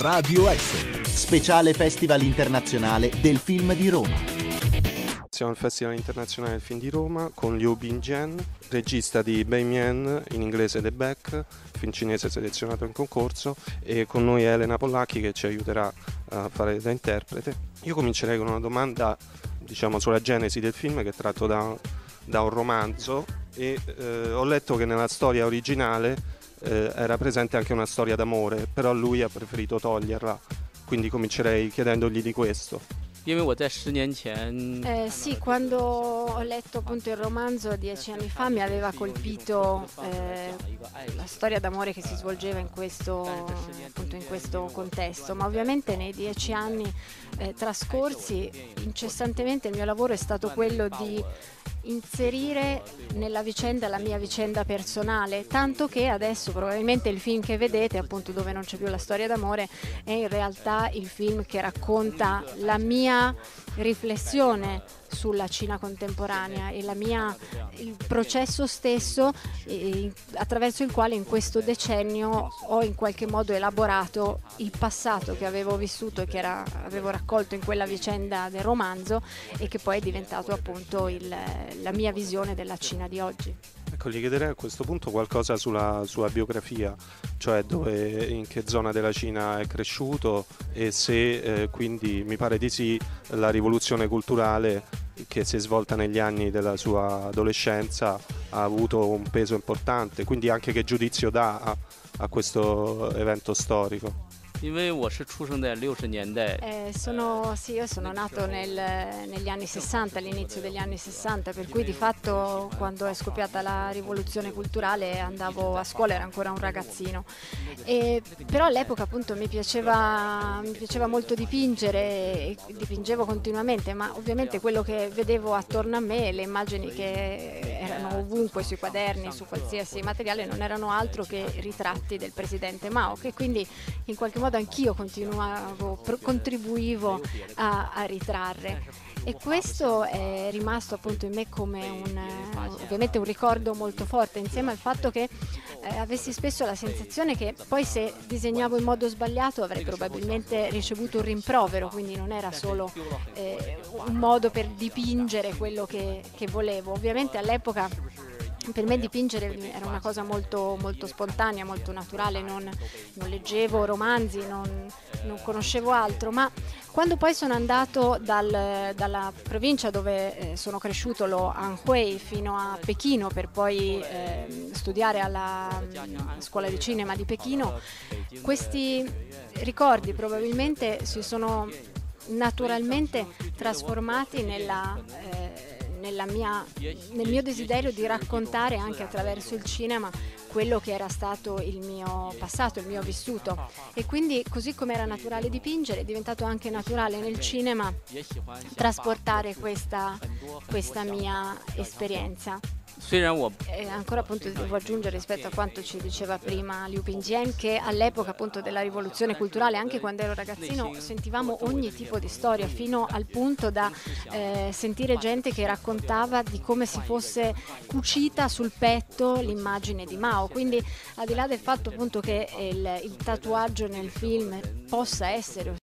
Radio X, speciale Festival internazionale del film di Roma. Siamo al Festival internazionale del film di Roma con Liu Bingjian, regista di Bei Mien, in inglese The Back, film cinese selezionato in concorso, e con noi Elena Pollacchi che ci aiuterà a fare da interprete. Io comincerei con una domanda diciamo, sulla genesi del film che è tratto da, da un romanzo e eh, ho letto che nella storia originale eh, era presente anche una storia d'amore, però lui ha preferito toglierla, quindi comincerei chiedendogli di questo. Eh, sì, quando ho letto appunto il romanzo dieci anni fa mi aveva colpito eh, la storia d'amore che si svolgeva in questo, appunto in questo contesto, ma ovviamente nei dieci anni eh, trascorsi incessantemente il mio lavoro è stato quello di inserire nella vicenda la mia vicenda personale, tanto che adesso probabilmente il film che vedete, appunto dove non c'è più la storia d'amore, è in realtà il film che racconta la mia riflessione sulla Cina contemporanea e mia, il processo stesso eh, attraverso il quale in questo decennio ho in qualche modo elaborato il passato che avevo vissuto e che era, avevo raccolto in quella vicenda del romanzo e che poi è diventato appunto il, la mia visione della Cina di oggi. Ecco, gli chiederei a questo punto qualcosa sulla sua biografia, cioè dove, in che zona della Cina è cresciuto e se eh, quindi mi pare di sì la rivoluzione culturale che si è svolta negli anni della sua adolescenza ha avuto un peso importante, quindi anche che giudizio dà a, a questo evento storico. Eh, sì, io sono nato nel, negli anni 60, all'inizio degli anni 60, per cui di fatto quando è scoppiata la rivoluzione culturale andavo a scuola, ero ancora un ragazzino. E, però all'epoca appunto mi piaceva, mi piaceva molto dipingere, dipingevo continuamente, ma ovviamente quello che vedevo attorno a me, le immagini che erano ovunque sui quaderni, su qualsiasi materiale, non erano altro che ritratti del presidente Mao, che quindi in qualche modo anch'io continuavo, contribuivo a, a ritrarre. E questo è rimasto appunto in me come un, ovviamente un ricordo molto forte insieme al fatto che eh, avessi spesso la sensazione che poi se disegnavo in modo sbagliato avrei probabilmente ricevuto un rimprovero quindi non era solo eh, un modo per dipingere quello che, che volevo. Ovviamente all'epoca per me dipingere era una cosa molto, molto spontanea, molto naturale, non, non leggevo romanzi, non, non, conoscevo altro, ma quando poi sono andato dal, dalla provincia dove eh, sono cresciuto, lo Anhui, fino a Pechino per poi eh, studiare alla mm, scuola di cinema di Pechino, questi ricordi probabilmente si sono naturalmente trasformati nella... Eh, mia, nel mio desiderio di raccontare anche attraverso il cinema quello che era stato il mio passato, il mio vissuto. E quindi così come era naturale dipingere, è diventato anche naturale nel cinema trasportare questa, questa mia esperienza. E ancora appunto devo aggiungere rispetto a quanto ci diceva prima Liu Pingjian che all'epoca appunto della rivoluzione culturale, anche quando ero ragazzino, sentivamo ogni tipo di storia fino al punto da eh, sentire gente che raccontava di come si fosse cucita sul petto l'immagine di Mao. Quindi al di là del fatto appunto che il, il tatuaggio nel film possa essere